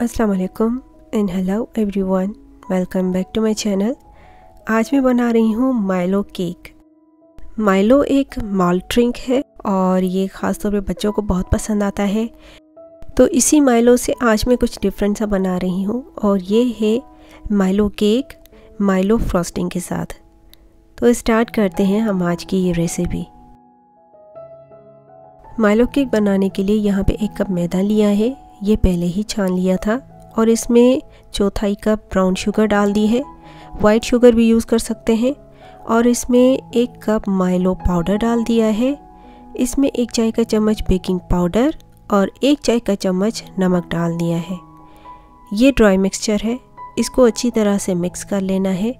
अस्सलाम वालेकुम and hello everyone, welcome back to my channel. आज मैं बना रही हूँ माइलो केक माइलो एक माल्ट ड्रिंक है और ये ख़ास तौर पे बच्चों को बहुत पसंद आता है। तो इसी माइलो से आज मैं कुछ डिफरेंट सा बना रही हूँ और ये है माइलो केक माइलो फ्रॉस्टिंग के साथ। तो स्टार्ट करते हैं हम आज की ये रेसिपी माइलो केक बनाने के लिए यहाँ पे एक कप मैदा लिया है। ये पहले ही छान लिया था और इसमें चौथाई कप ब्राउन शुगर डाल दी है। वाइट शुगर भी यूज़ कर सकते हैं और इसमें एक कप माइलो पाउडर डाल दिया है। इसमें एक चाय का चम्मच बेकिंग पाउडर और एक चाय का चम्मच नमक डाल दिया है। ये ड्राई मिक्सचर है। इसको अच्छी तरह से मिक्स कर लेना है।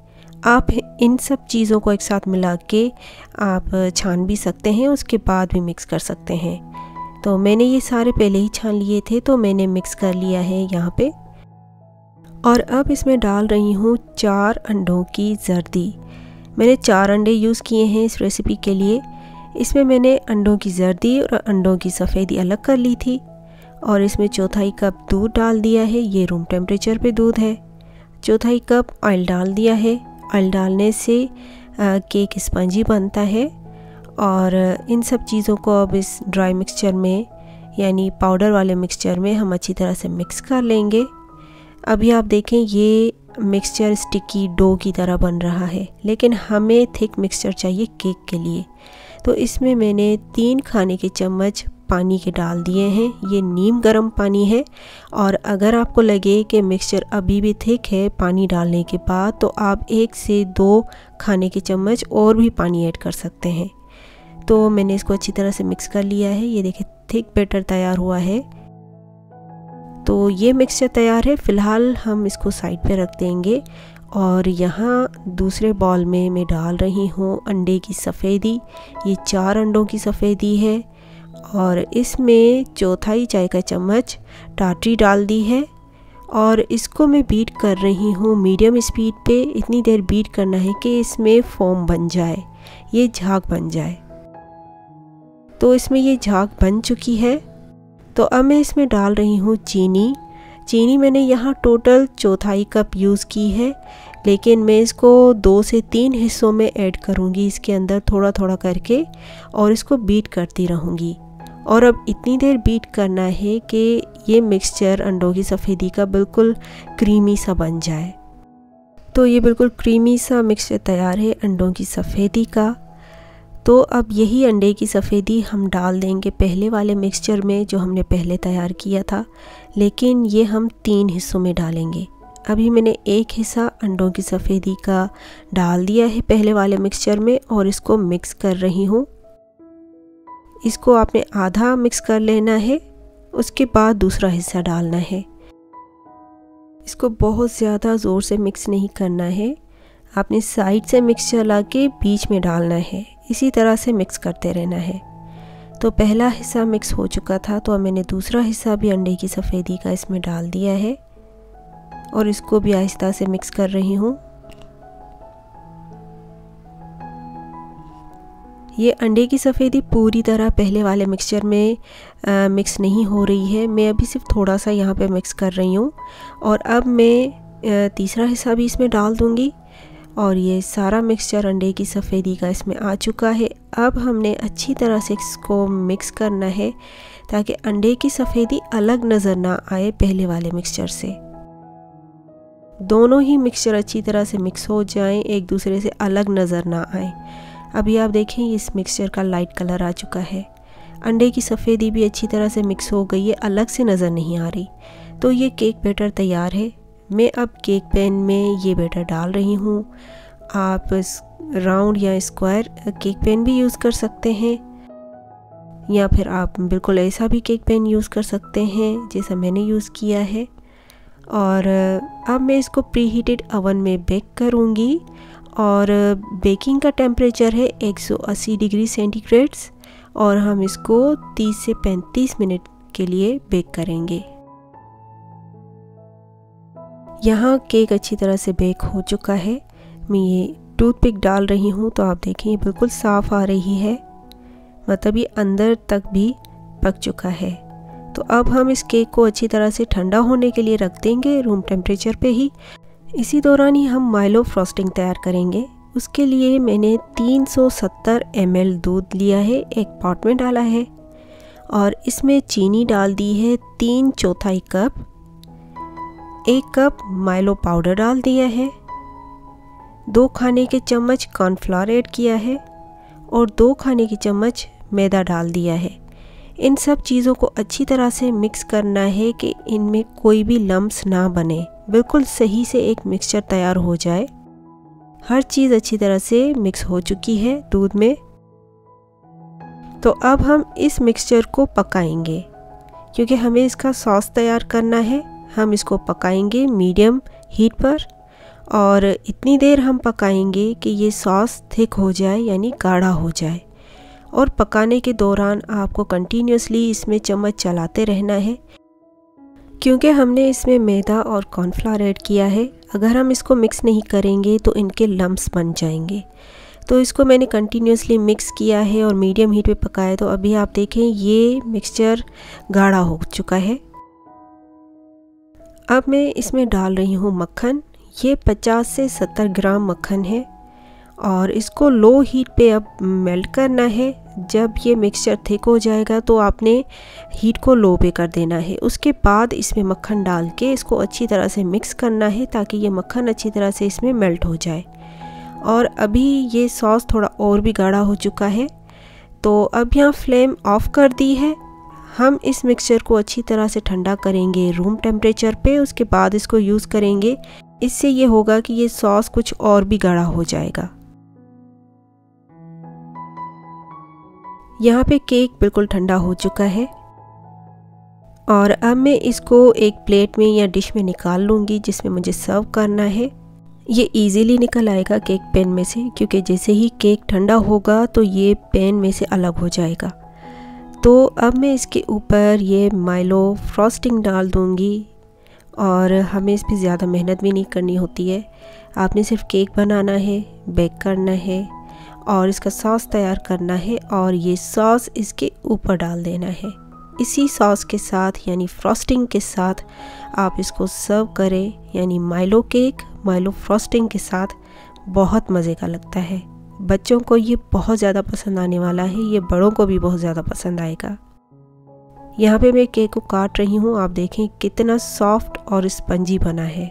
आप इन सब चीज़ों को एक साथ मिला के आप छान भी सकते हैं, उसके बाद भी मिक्स कर सकते हैं। तो मैंने ये सारे पहले ही छान लिए थे तो मैंने मिक्स कर लिया है यहाँ पे। और अब इसमें डाल रही हूँ चार अंडों की जर्दी। मैंने चार अंडे यूज़ किए हैं इस रेसिपी के लिए। इसमें मैंने अंडों की जर्दी और अंडों की सफ़ेदी अलग कर ली थी। और इसमें चौथाई कप दूध डाल दिया है, ये रूम टेम्परेचर पे दूध है। चौथाई कप ऑयल डाल दिया है। ऑयल डालने से केक स्पंजी बनता है। और इन सब चीज़ों को अब इस ड्राई मिक्सचर में, यानी पाउडर वाले मिक्सचर में हम अच्छी तरह से मिक्स कर लेंगे। अभी आप देखें, ये मिक्सचर स्टिकी डो की तरह बन रहा है, लेकिन हमें थिक मिक्सचर चाहिए केक के लिए। तो इसमें मैंने तीन खाने के चम्मच पानी के डाल दिए हैं। ये नीम गर्म पानी है, और अगर आपको लगे कि मिक्सचर अभी भी थिक है पानी डालने के बाद तो आप एक से दो खाने के चम्मच और भी पानी ऐड कर सकते हैं। तो मैंने इसको अच्छी तरह से मिक्स कर लिया है। ये देखिए थिक बैटर तैयार हुआ है। तो ये मिक्सचर तैयार है। फ़िलहाल हम इसको साइड पे रख देंगे और यहाँ दूसरे बॉल में मैं डाल रही हूँ अंडे की सफ़ेदी। ये चार अंडों की सफ़ेदी है और इसमें चौथाई चाय का चम्मच टाटरी डाल दी है और इसको मैं बीट कर रही हूँ मीडियम स्पीड पे। इतनी देर बीट करना है कि इसमें फोम बन जाए, ये झाग बन जाए। तो इसमें ये झाग बन चुकी है। तो अब मैं इसमें डाल रही हूँ चीनी। चीनी मैंने यहाँ टोटल चौथाई कप यूज़ की है, लेकिन मैं इसको दो से तीन हिस्सों में ऐड करूँगी इसके अंदर थोड़ा थोड़ा करके और इसको बीट करती रहूँगी। और अब इतनी देर बीट करना है कि ये मिक्सचर अंडों की सफ़ेदी का बिल्कुल क्रीमी सा बन जाए। तो ये बिल्कुल क्रीमी सा मिक्सचर तैयार है अंडों की सफ़ेदी का। तो अब यही अंडे की सफ़ेदी हम डाल देंगे पहले वाले मिक्सचर में जो हमने पहले तैयार किया था, लेकिन ये हम तीन हिस्सों में डालेंगे। अभी मैंने एक हिस्सा अंडों की सफ़ेदी का डाल दिया है पहले वाले मिक्सचर में और इसको मिक्स कर रही हूँ। इसको आपने आधा मिक्स कर लेना है, उसके बाद दूसरा हिस्सा डालना है। इसको बहुत ज़्यादा ज़ोर से मिक्स नहीं करना है, आपने साइड से मिक्स चला के बीच में डालना है। इसी तरह से मिक्स करते रहना है। तो पहला हिस्सा मिक्स हो चुका था तो अब मैंने दूसरा हिस्सा भी अंडे की सफ़ेदी का इसमें डाल दिया है। और इसको भी आहिस्ता से मिक्स कर रही हूँ। ये अंडे की सफ़ेदी पूरी तरह पहले वाले मिक्सचर में आ, मिक्स नहीं हो रही है। मैं अभी सिर्फ़ थोड़ा सा यहाँ पे मिक्स कर रही हूँ। और अब मैं तीसरा हिस्सा भी इसमें डाल दूँगी। और ये सारा मिक्सचर अंडे की सफ़ेदी का इसमें आ चुका है। अब हमने अच्छी तरह से इसको मिक्स करना है ताकि अंडे की सफ़ेदी अलग नज़र ना आए पहले वाले मिक्सचर से। दोनों ही मिक्सचर अच्छी तरह से मिक्स हो जाएँ, एक दूसरे से अलग नज़र ना आए। अभी आप देखें, इस मिक्सचर का लाइट कलर आ चुका है। अंडे की सफ़ेदी भी अच्छी तरह से मिक्स हो गई है, अलग से नज़र नहीं आ रही। तो ये केक बैटर तैयार है। मैं अब केक पैन में ये बैटर डाल रही हूँ। आप राउंड या स्क्वायर केक पैन भी यूज़ कर सकते हैं। या फिर आप बिल्कुल ऐसा भी केक पैन यूज़ कर सकते हैं जैसा मैंने यूज़ किया है। और अब मैं इसको प्री हीटेड अवन में बेक करूँगी। और बेकिंग का टेम्परेचर है 180 डिग्री सेंटीग्रेड्स और हम इसको 30 से 35 मिनट के लिए बेक करेंगे। यहाँ केक अच्छी तरह से बेक हो चुका है। मैं ये टूथपिक डाल रही हूँ तो आप देखें ये बिल्कुल साफ़ आ रही है। मतलब ये अंदर तक भी पक चुका है। तो अब हम इस केक को अच्छी तरह से ठंडा होने के लिए रख देंगे रूम टेम्परेचर पे ही। इसी दौरान ही हम माइलो फ्रॉस्टिंग तैयार करेंगे। उसके लिए मैंने 370 ml दूध लिया है, एक पॉट में डाला है। और इसमें चीनी डाल दी है तीन चौथाई कप। एक कप माइलो पाउडर डाल दिया है। दो खाने के चम्मच कॉर्नफ्लावर ऐड किया है और दो खाने की चम्मच मैदा डाल दिया है। इन सब चीज़ों को अच्छी तरह से मिक्स करना है कि इनमें कोई भी लम्ब्स ना बने। बिल्कुल सही से एक मिक्सचर तैयार हो जाए। हर चीज़ अच्छी तरह से मिक्स हो चुकी है दूध में। तो अब हम इस मिक्सचर को पकाएँगे, क्योंकि हमें इसका सॉस तैयार करना है। हम इसको पकाएँगे मीडियम हीट पर और इतनी देर हम पकाएँगे कि ये सॉस थिक हो जाए, यानी गाढ़ा हो जाए। और पकाने के दौरान आपको कंटिन्यूसली इसमें चम्मच चलाते रहना है, क्योंकि हमने इसमें मैदा और कॉर्नफ्लावर ऐड किया है। अगर हम इसको मिक्स नहीं करेंगे तो इनके लम्ब्स बन जाएँगे। तो इसको मैंने कंटिन्यूसली मिक्स किया है और मीडियम हीट पे पकाया तो अभी आप देखें, ये मिक्सचर गाढ़ा हो चुका है। अब मैं इसमें डाल रही हूँ मक्खन। ये 50 से 70 ग्राम मक्खन है और इसको लो हीट पे अब मेल्ट करना है। जब ये मिक्सचर थिक हो जाएगा तो आपने हीट को लो पे कर देना है। उसके बाद इसमें मक्खन डाल के इसको अच्छी तरह से मिक्स करना है ताकि ये मक्खन अच्छी तरह से इसमें मेल्ट हो जाए। और अभी ये सॉस थोड़ा और भी गाढ़ा हो चुका है। तो अब यहाँ फ्लेम ऑफ़ कर दी है। हम इस मिक्सचर को अच्छी तरह से ठंडा करेंगे रूम टेम्परेचर पे उसके बाद इसको यूज़ करेंगे। इससे ये होगा कि ये सॉस कुछ और भी गाढ़ा हो जाएगा। यहाँ पे केक बिल्कुल ठंडा हो चुका है। और अब मैं इसको एक प्लेट में या डिश में निकाल लूँगी, जिसमें मुझे सर्व करना है। ये इजीली निकल आएगा केक पैन में से, क्योंकि जैसे ही केक ठंडा होगा तो ये पैन में से अलग हो जाएगा। तो अब मैं इसके ऊपर ये माइलो फ्रॉस्टिंग डाल दूँगी और हमें इस पर ज़्यादा मेहनत भी नहीं करनी होती है। आपने सिर्फ़ केक बनाना है बेक करना है और इसका सॉस तैयार करना है और ये सॉस इसके ऊपर डाल देना है। इसी सॉस के साथ, यानी फ्रॉस्टिंग के साथ, आप इसको सर्व करें। यानी माइलो केक माइलो फ्रॉस्टिंग के साथ बहुत मज़े का लगता है। बच्चों को ये बहुत ज़्यादा पसंद आने वाला है, ये बड़ों को भी बहुत ज़्यादा पसंद आएगा। यहाँ पे मैं केक को काट रही हूँ, आप देखें कितना सॉफ्ट और स्पंजी बना है।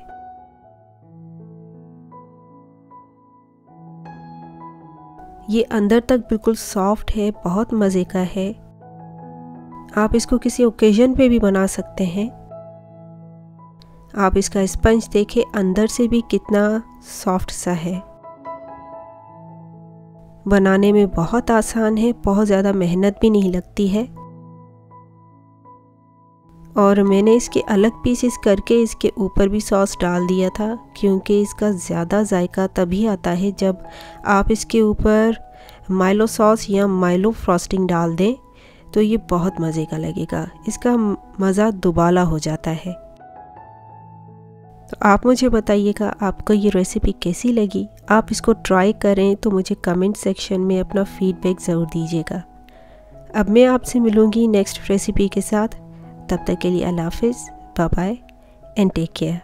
ये अंदर तक बिल्कुल सॉफ्ट है, बहुत मज़े का है। आप इसको किसी ओकेजन पे भी बना सकते हैं। आप इसका स्पंज देखें, अंदर से भी कितना सॉफ्ट सा है। बनाने में बहुत आसान है, बहुत ज़्यादा मेहनत भी नहीं लगती है। और मैंने इसके अलग पीसेस करके इसके ऊपर भी सॉस डाल दिया था, क्योंकि इसका ज़्यादा जायका तभी आता है जब आप इसके ऊपर माइलो सॉस या माइलो फ्रॉस्टिंग डाल दें तो ये बहुत मज़े का लगेगा। इसका मज़ा दुबाला हो जाता है। तो आप मुझे बताइएगा आपको ये रेसिपी कैसी लगी? आप इसको ट्राई करें तो मुझे कमेंट सेक्शन में अपना फीडबैक ज़रूर दीजिएगा। अब मैं आपसे मिलूँगी नेक्स्ट रेसिपी के साथ। तब तक के लिए अल्लाह हाफिज़। Bye and take care